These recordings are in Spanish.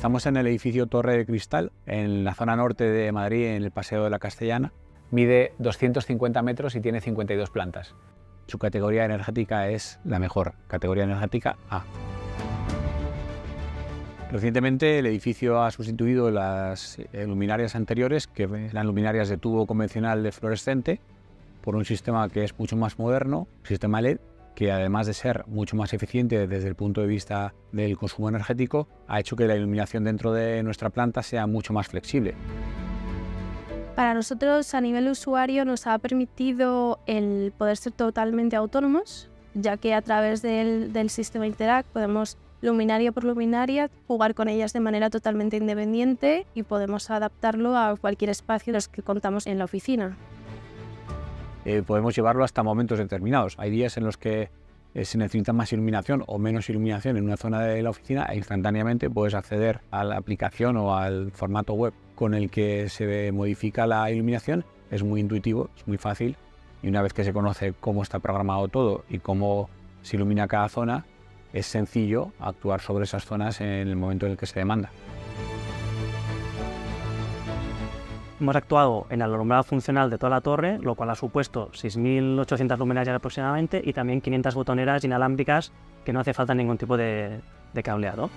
Estamos en el edificio Torre de Cristal, en la zona norte de Madrid, en el Paseo de la Castellana. Mide 250 metros y tiene 52 plantas. Su categoría energética es la mejor, categoría energética A. Recientemente el edificio ha sustituido las luminarias anteriores, que eran luminarias de tubo convencional de fluorescente, por un sistema que es mucho más moderno, sistema LED, que además de ser mucho más eficiente desde el punto de vista del consumo energético, ha hecho que la iluminación dentro de nuestra planta sea mucho más flexible. Para nosotros a nivel usuario nos ha permitido el poder ser totalmente autónomos, ya que a través del, sistema Interact podemos luminaria por luminaria, jugar con ellas de manera totalmente independiente y podemos adaptarlo a cualquier espacio de los que contamos en la oficina. Eh, podemos llevarlo hasta momentos determinados. Hay días en los que eh, se necesita más iluminación o menos iluminación en una zona de la oficina e instantáneamente puedes acceder a la aplicación o al formato web con el que se modifica la iluminación. Es muy intuitivo, es muy fácil y una vez que se conoce cómo está programado todo y cómo se ilumina cada zona, es sencillo actuar sobre esas zonas en el momento en el que se demanda. Hemos actuado en el alumbrado funcional de toda la torre, lo cual ha supuesto 6.800 luminarias aproximadamente y también 500 botoneras inalámbricas que no hace falta ningún tipo de, de cableado.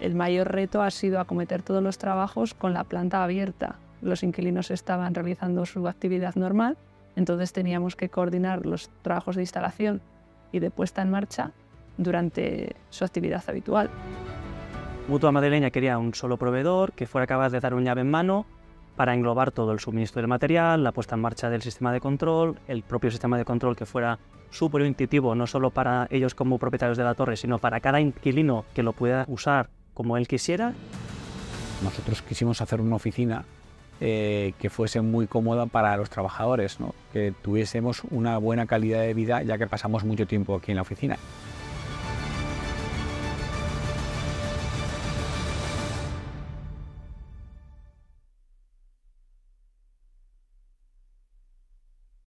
El mayor reto ha sido acometer todos los trabajos con la planta abierta. Los inquilinos estaban realizando su actividad normal, entonces teníamos que coordinar los trabajos de instalación y de puesta en marcha durante su actividad habitual. Mutua Madrileña quería un solo proveedor que fuera capaz de dar un llave en mano para englobar todo el suministro del material, la puesta en marcha del sistema de control, el propio sistema de control que fuera súper intuitivo, no solo para ellos como propietarios de la torre, sino para cada inquilino que lo pueda usar como él quisiera. Nosotros quisimos hacer una oficina eh, que fuese muy cómoda para los trabajadores, que tuviésemos una buena calidad de vida ya que pasamos mucho tiempo aquí en la oficina.